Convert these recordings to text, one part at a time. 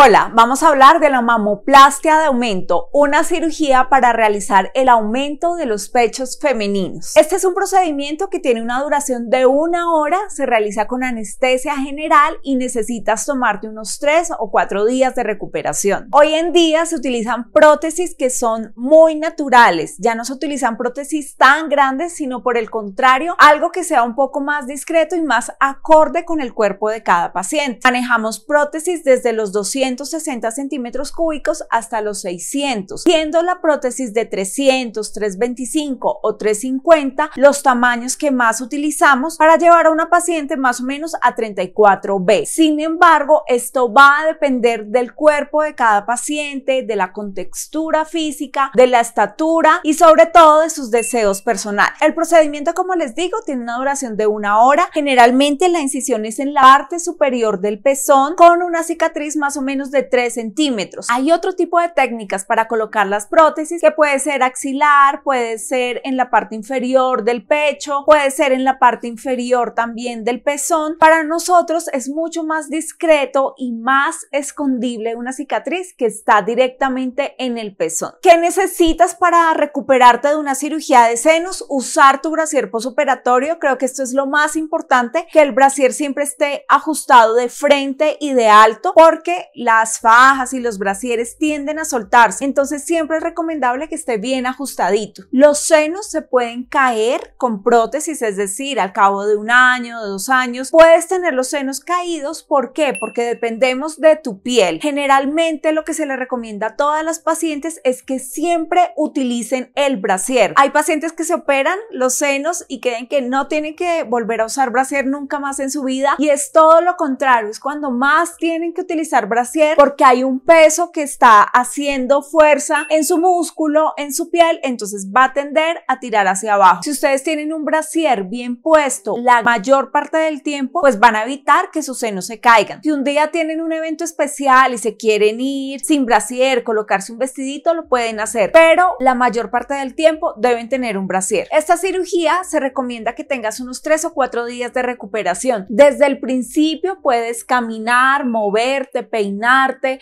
Hola, vamos a hablar de la mamoplastia de aumento, una cirugía para realizar el aumento de los pechos femeninos. Este es un procedimiento que tiene una duración de una hora, se realiza con anestesia general y necesitas tomarte unos tres o cuatro días de recuperación. Hoy en día se utilizan prótesis que son muy naturales, ya no se utilizan prótesis tan grandes, sino por el contrario, algo que sea un poco más discreto y más acorde con el cuerpo de cada paciente. Manejamos prótesis desde los 200 160 centímetros cúbicos hasta los 600, siendo la prótesis de 300, 325 o 350 los tamaños que más utilizamos para llevar a una paciente más o menos a 34B. Sin embargo, esto va a depender del cuerpo de cada paciente, de la contextura física, de la estatura y sobre todo de sus deseos personales. El procedimiento, como les digo, tiene una duración de una hora. Generalmente la incisión es en la parte superior del pezón con una cicatriz más o menos de 3 centímetros. Hay otro tipo de técnicas para colocar las prótesis que puede ser axilar, puede ser en la parte inferior del pecho, puede ser en la parte inferior también del pezón. Para nosotros es mucho más discreto y más escondible una cicatriz que está directamente en el pezón. ¿Qué necesitas para recuperarte de una cirugía de senos? Usar tu brasier posoperatorio. Creo que esto es lo más importante, que el brasier siempre esté ajustado de frente y de alto porque las fajas y los brasieres tienden a soltarse, entonces siempre es recomendable que esté bien ajustadito. Los senos se pueden caer con prótesis, es decir, al cabo de un año, de dos años, puedes tener los senos caídos. ¿Por qué? Porque dependemos de tu piel. Generalmente lo que se le recomienda a todas las pacientes es que siempre utilicen el brasier. Hay pacientes que se operan los senos y creen que no tienen que volver a usar brasier nunca más en su vida y es todo lo contrario, es cuando más tienen que utilizar brasier porque hay un peso que está haciendo fuerza en su músculo, en su piel, entonces va a tender a tirar hacia abajo. Si ustedes tienen un brasier bien puesto la mayor parte del tiempo, pues van a evitar que sus senos se caigan. Si un día tienen un evento especial y se quieren ir sin brasier, colocarse un vestidito, lo pueden hacer, pero la mayor parte del tiempo deben tener un brasier. Esta cirugía se recomienda que tengas unos 3 o 4 días de recuperación. Desde el principio puedes caminar, moverte, peinar,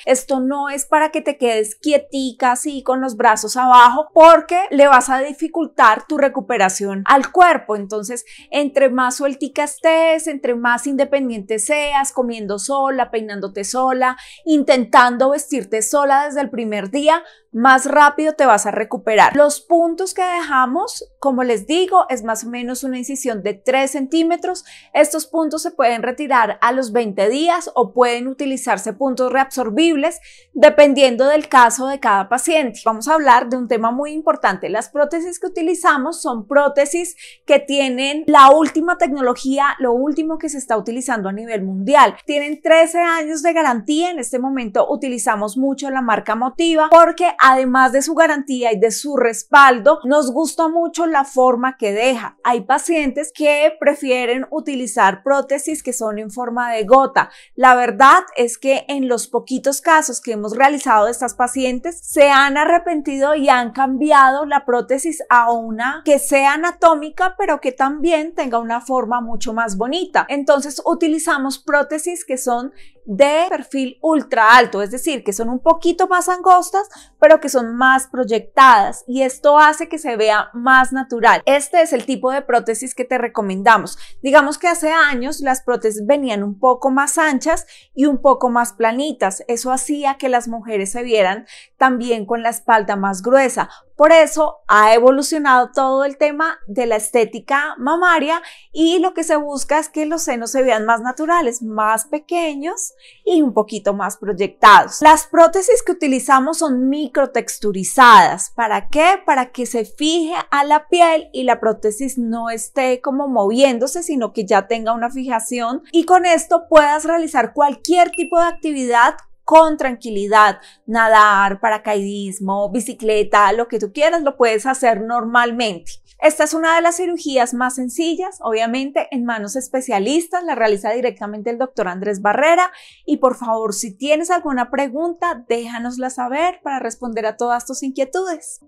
esto no es para que te quedes quietica así con los brazos abajo porque le vas a dificultar tu recuperación al cuerpo. Entonces, entre más sueltica estés, entre más independiente seas, comiendo sola, peinándote sola, intentando vestirte sola desde el primer día, más rápido te vas a recuperar. Los puntos que dejamos, como les digo, es más o menos una incisión de 3 centímetros. Estos puntos se pueden retirar a los 20 días o pueden utilizarse puntos reabsorbibles dependiendo del caso de cada paciente. Vamos a hablar de un tema muy importante. Las prótesis que utilizamos son prótesis que tienen la última tecnología, lo último que se está utilizando a nivel mundial. Tienen 13 años de garantía. En este momento utilizamos mucho la marca Motiva porque además de su garantía y de su respaldo, nos gusta mucho la forma que deja. Hay pacientes que prefieren utilizar prótesis que son en forma de gota. La verdad es que en los poquitos casos que hemos realizado de estas pacientes, se han arrepentido y han cambiado la prótesis a una que sea anatómica, pero que también tenga una forma mucho más bonita. Entonces utilizamos prótesis que son de perfil ultra alto, es decir, que son un poquito más angostas, pero que son más proyectadas y esto hace que se vea más natural. Este es el tipo de prótesis que te recomendamos. Digamos que hace años las prótesis venían un poco más anchas y un poco más planitas. Eso hacía que las mujeres se vieran también con la espalda más gruesa. Por eso ha evolucionado todo el tema de la estética mamaria y lo que se busca es que los senos se vean más naturales, más pequeños y un poquito más proyectados. Las prótesis que utilizamos son microtexturizadas. ¿Para qué? Para que se fije a la piel y la prótesis no esté como moviéndose, sino que ya tenga una fijación y con esto puedas realizar cualquier tipo de actividad con tranquilidad, nadar, paracaidismo, bicicleta, lo que tú quieras, lo puedes hacer normalmente. Esta es una de las cirugías más sencillas, obviamente en manos especialistas, la realiza directamente el doctor Andrés Barrera y por favor si tienes alguna pregunta déjanosla saber para responder a todas tus inquietudes.